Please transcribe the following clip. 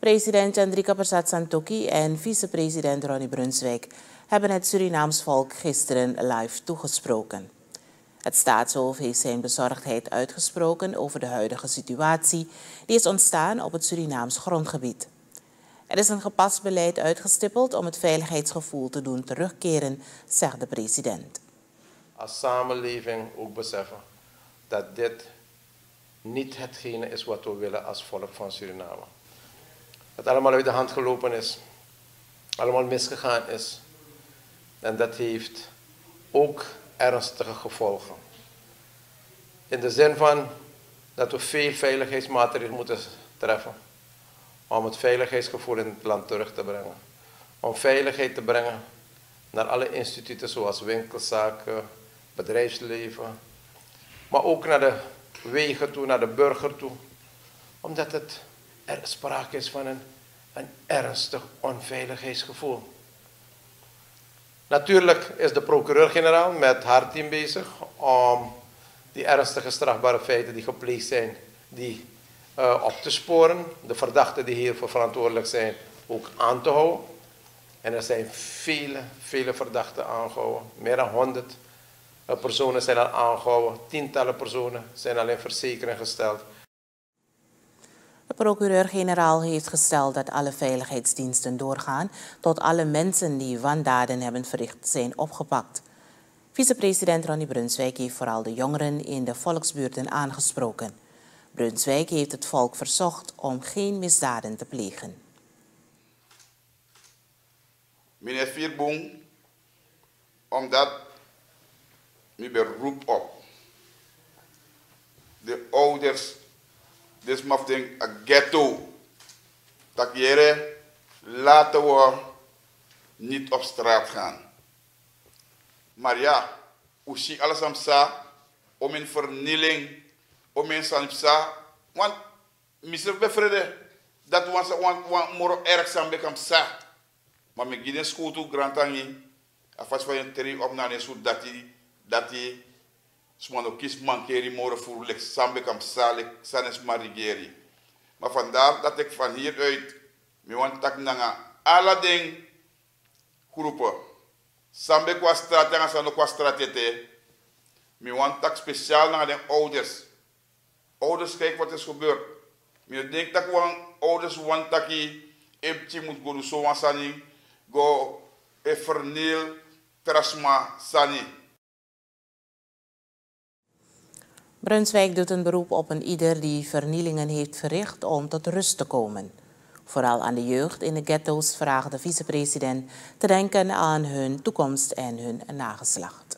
President Hendrika Persat Santokki en vicepresident Ronnie Brunswijk hebben het Surinaams volk gisteren live toegesproken. Het staatshoofd heeft zijn bezorgdheid uitgesproken over de huidige situatie die is ontstaan op het Surinaams grondgebied. Er is een gepast beleid uitgestippeld om het veiligheidsgevoel te doen terugkeren, zegt de president. Als samenleving ook beseffen dat dit niet hetgene is wat we willen als volk van Suriname. Dat allemaal uit de hand gelopen is, allemaal misgegaan is. En dat heeft ook ernstige gevolgen. In de zin van dat we veel veiligheidsmaatregelen moeten treffen om het veiligheidsgevoel in het land terug te brengen. Om veiligheid te brengen naar alle instituten zoals winkelzaken, bedrijfsleven, maar ook naar de wegen toe, naar de burger toe. Omdat het er sprake is van een, ernstig onveiligheidsgevoel. Natuurlijk is de procureur-generaal met haar team bezig om die ernstige strafbare feiten die gepleegd zijn, die uh, op te sporen. De verdachten die hiervoor verantwoordelijk zijn, ook aan te houden. En er zijn vele, vele verdachten aangehouden. Meer dan 100 uh, personen zijn al aangehouden. Tientallen personen zijn al in verzekering gesteld. De procureur-generaal heeft gesteld dat alle veiligheidsdiensten doorgaan tot alle mensen die wandaden hebben verricht zijn opgepakt. Vicepresident Ronnie Brunswijk heeft vooral de jongeren in de volksbuurten aangesproken. Brunswijk heeft het volk verzocht om geen misdaden te plegen. Meneer Vierboom, omdat u beroep op de ouders dit mafting een ghetto. Dat jere laten we niet op straat gaan. Maar ja, zie alles aan om in vernieling o men san sa wan misir befrede dat wan sa wan wan moro erg sam be kam sa ma me giden skutu grantangi a fas fa teri op na ne su dati dati smano kis mankeri moro voor lek sambe kam sa lek sanes marigeri. Maar vandaar dat ik van hieruit me wan tak nanga ala ding groepen sambe kwa straat en sano kwa straat te me wan tak speciaal naar de ouders. Ouders, kijk wat is gebeurd. Maar denk dat ouders want dat je empty moet go so sani. Go e verniel trasma sani. Brunswijk doet een beroep op een ieder die vernielingen heeft verricht om tot rust te komen. Vooral aan de jeugd in de ghetto's vraagt de vicepresident te denken aan hun toekomst en hun nageslacht.